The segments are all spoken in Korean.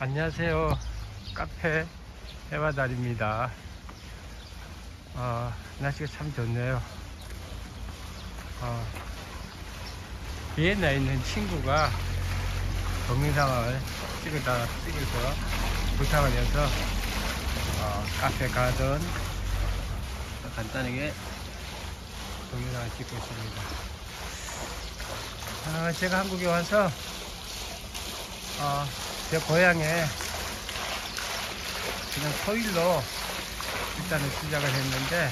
안녕하세요. 카페 해바달입니다. 어, 날씨가 참 좋네요. 어, 비엔나에 있는 친구가 동영상을 찍으다, 찍어서 부탁을 해서 어, 카페 가든 간단하게 동영상을 찍고 있습니다. 아, 제가 한국에 와서 어, 제 고향에 그냥 토일로 일단은 시작을 했는데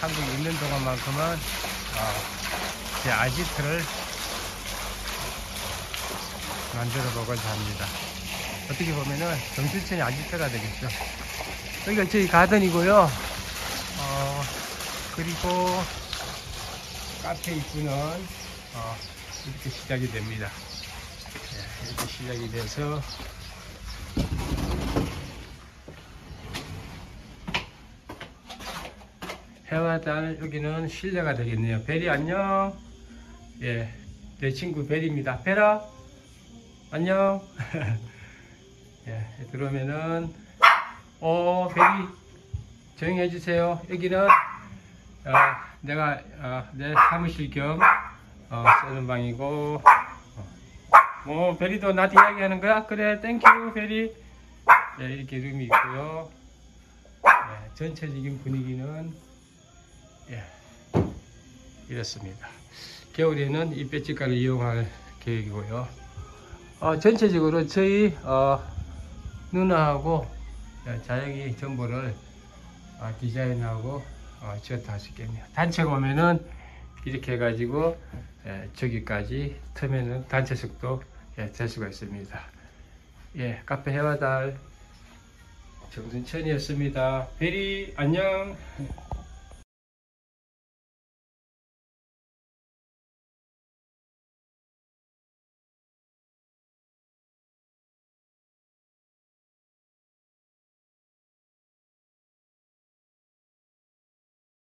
한국에 있는 동안만큼은 어, 제 아지트를 만들어 보고자 합니다. 어떻게 보면은 정실천이 아지트가 되겠죠. 여기가 저희 가든이고요. 어, 그리고 카페 입구는 어, 이렇게 시작이 됩니다. 예, 이렇게 시작이 돼서 해와 달 여기는 실내가 되겠네요. 베리 안녕. 예, 내 친구 베리입니다. 베라 안녕. 예, 들어오면은 오 베리 조용히 해주세요. 여기는 어, 내가 어, 내 사무실 겸 어, 쓰는 방이고 뭐 베리도 나한테 이야기하는 거야? 그래 Thank you 베리. 예, 이렇게 룸이 있고요. 예, 전체적인 분위기는 예, 이렇습니다. 겨울에는 이 페치카를 이용할 계획이고요. 어, 전체적으로 저희 어, 누나하고 예, 자영이 정보를 어, 디자인하고 어, 지었다 할 수 있겠네요. 단체가 오면은 이렇게 해가지고 예, 저기까지 터면은 단체석도 예, 될 수가 있습니다. 예, 카페 해와달 정순천이었습니다. 베리 안녕.